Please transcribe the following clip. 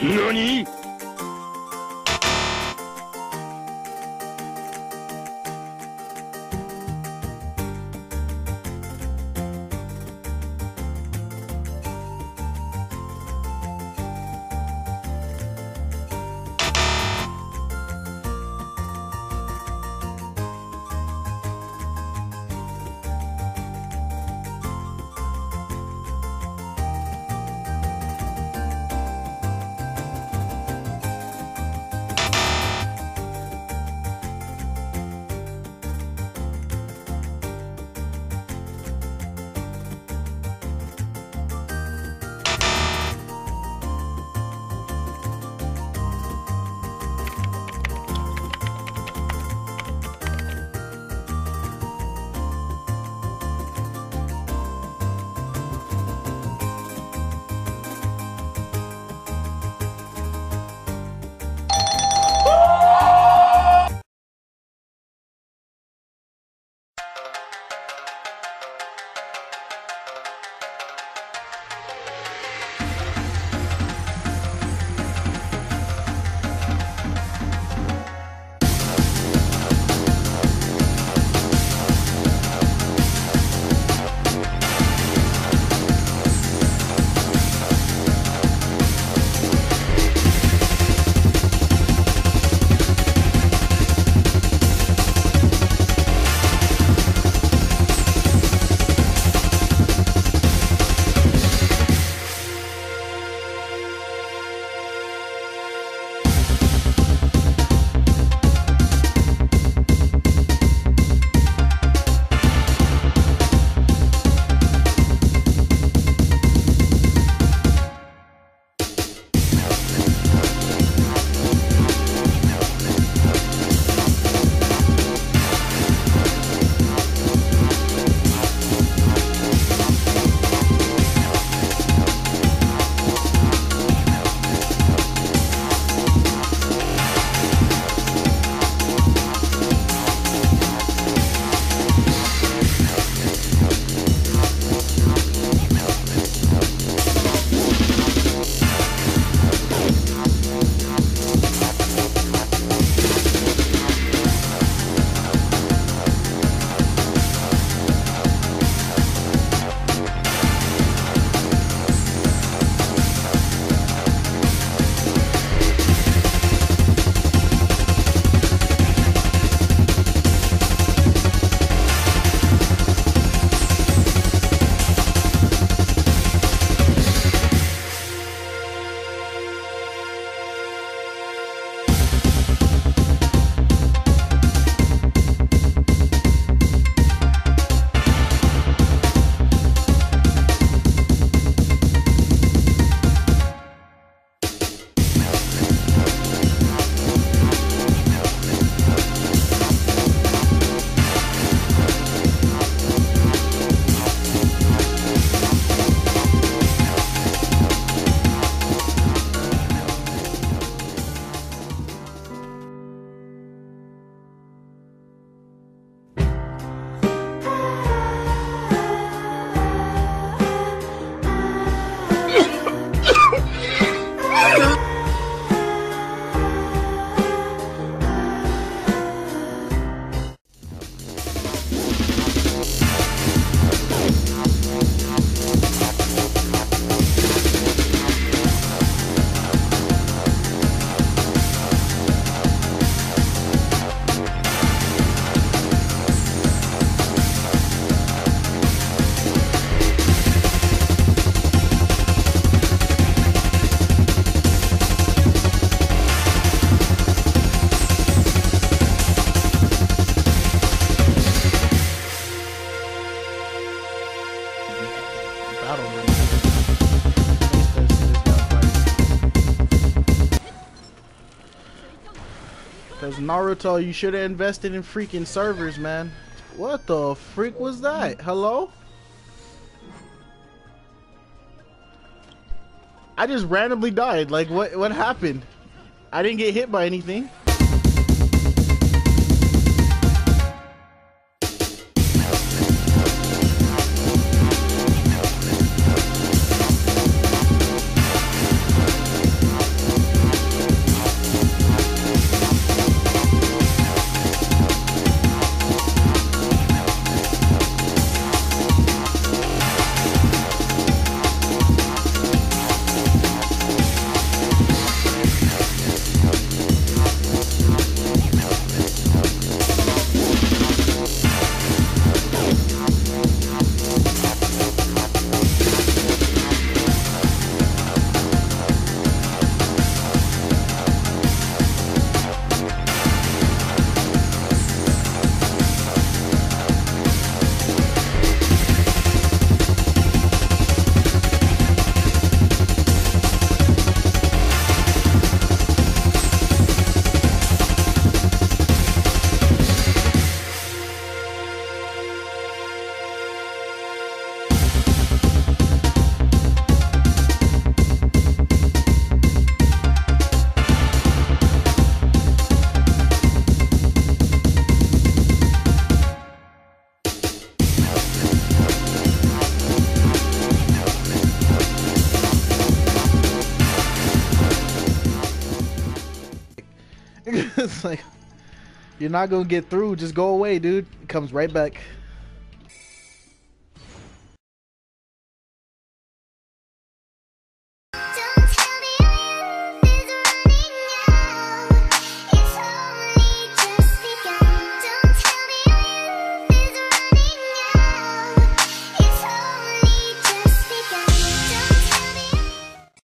何？Cause Naruto, you should have invested in freaking servers, man. What the freak was that? Hello? I just randomly died. Like, what? What happened? I didn't get hit by anything. it's like, you're not gonna get through. Just go away, dude. It comes right back.